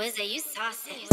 It you saucy?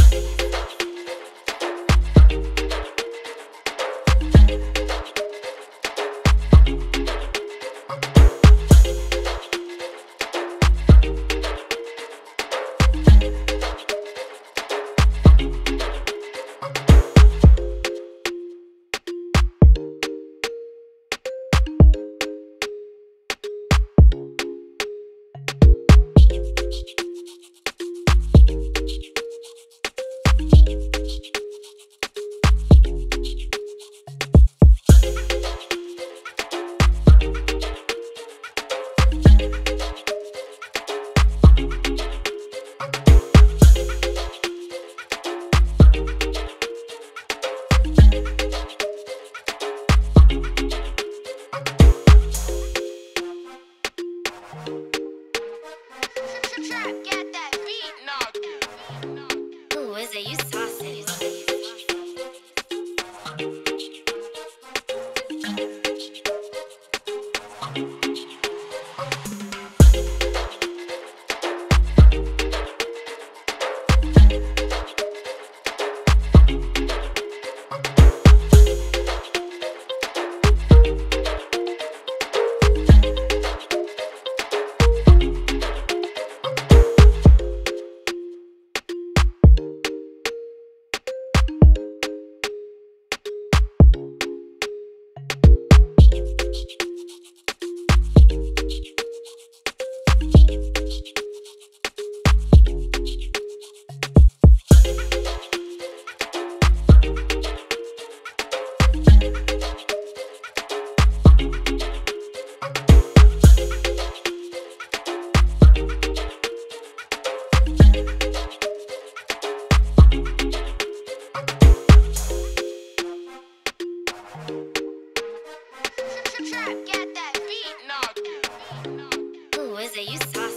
Peace.